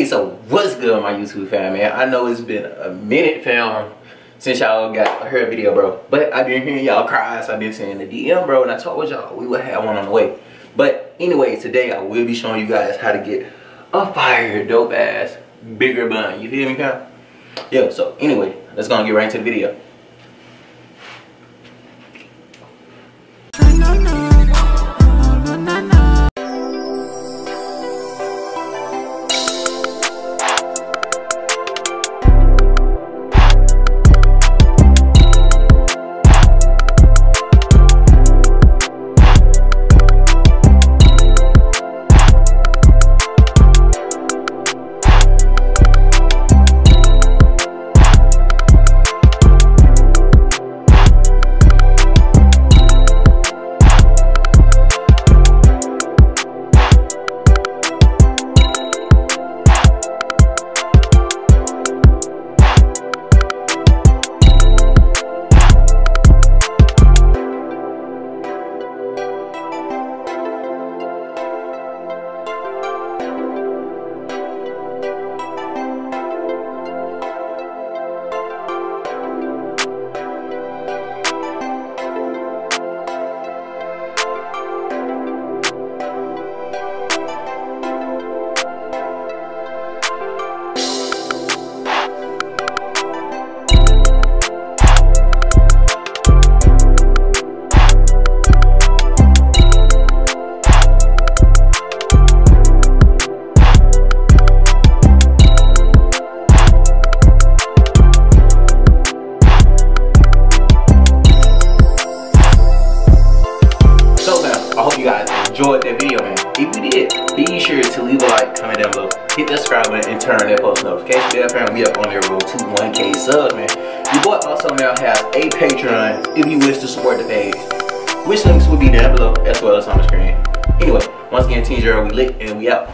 so what's good my YouTube fam, man? I know it's been a minute, fam, since y'all got heard video, bro. But I've been hearing y'all cry, so I've been saying the DM, bro, and I told y'all we would have one on the way. But anyway, today I will be showing you guys how to get a fire dope ass bigger bun. You feel me, fam? Yeah, so anyway, let's go and get right into the video. Enjoyed that video, man. If you did, be sure to leave a like, comment down below, hit that subscribe button, and turn that post notification bell. Fam, we up on the road to 1K subs, man. Your boy also now has a Patreon if you wish to support the page. Which links will be down below as well as on the screen. Anyway, once again, Team Drero, we lit and we out.